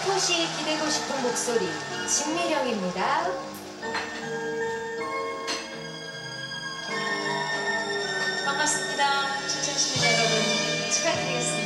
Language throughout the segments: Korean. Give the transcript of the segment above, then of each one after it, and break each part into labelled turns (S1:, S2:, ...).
S1: 살포시 기대고 싶은 목소리 진미령입니다.
S2: 반갑습니다. 춘천시민 여러분 축하드리겠습니다.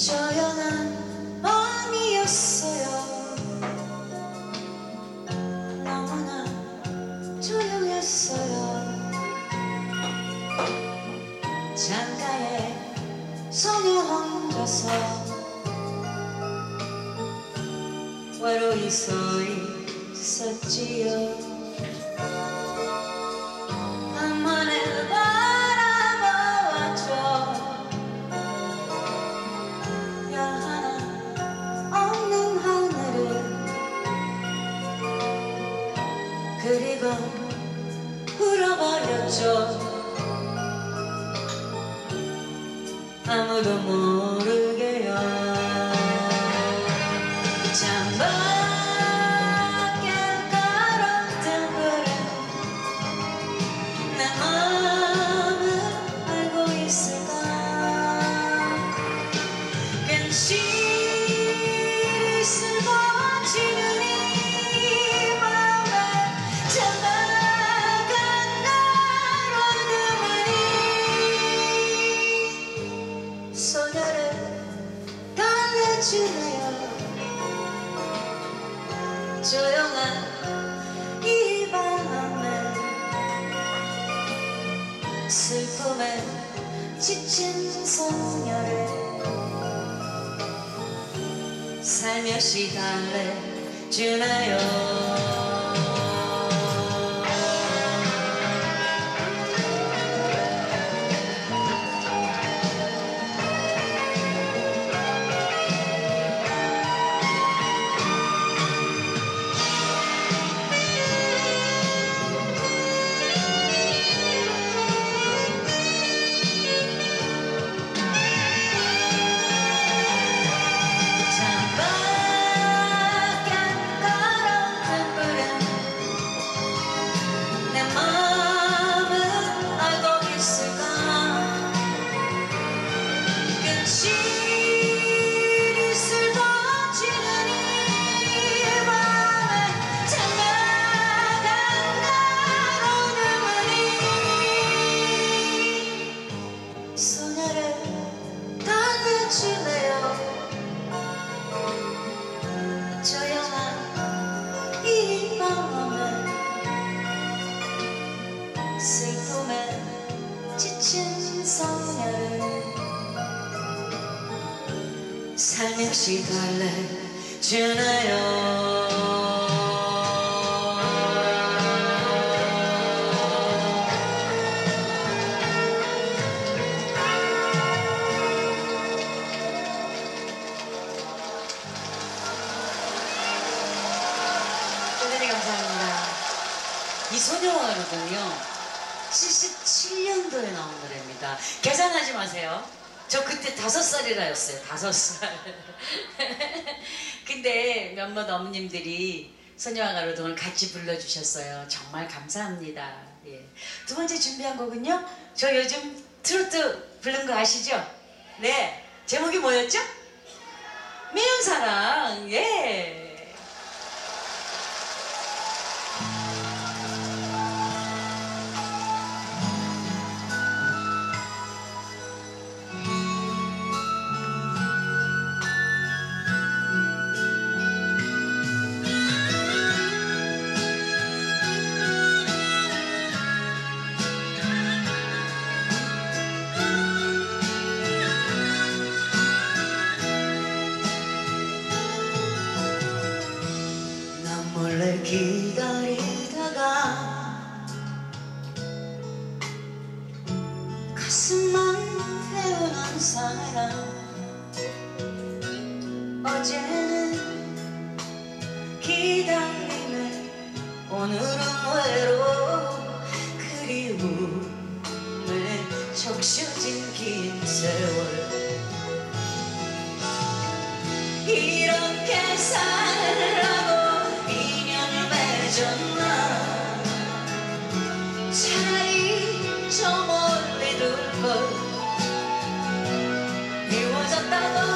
S3: 조용한 마음이었어요. 너무나 조용했어요. 창가에 소녀 혼자서 외로이 서 있었지요 아무도 슬픔에 지친 소녀를 살며시 달래주나요 달래주네요. 조용한 이 소녀를 살며시 달래주나요
S2: 계산하지 마세요. 저 그때 다섯 살이라였어요. 다섯 살. 근데 몇몇 어머님들이 소녀가로도 오늘 같이 불러주셨어요. 정말 감사합니다. 예. 두 번째 준비한 곡은요. 저 요즘 트로트 부른 거 아시죠? 네. 제목이 뭐였죠? 미운 사랑. 예.
S3: 어제는 오늘은 외로워 그리움에 적셔진 긴 세월. 이렇게 살라고 인연을 맺었나? 차라리 저 멀리 둘걸. 미워졌다고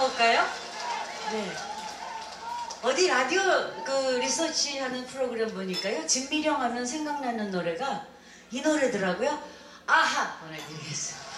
S2: 바꿔볼까요? 네. 어디 라디오 그 리서치 하는 프로그램 보니까요. 진미령 하면 생각나는 노래가 이 노래더라고요. 아하! 보내드리겠습니다.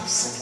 S3: times.